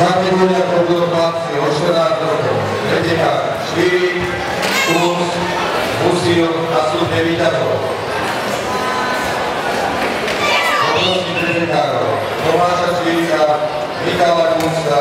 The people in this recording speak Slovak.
Kategória konzultácie ošerátor, pretekár 4, plus, musil a súdne výťazov. Poprosím pretekárov Tomáša Čvíka, Mikála Kunca,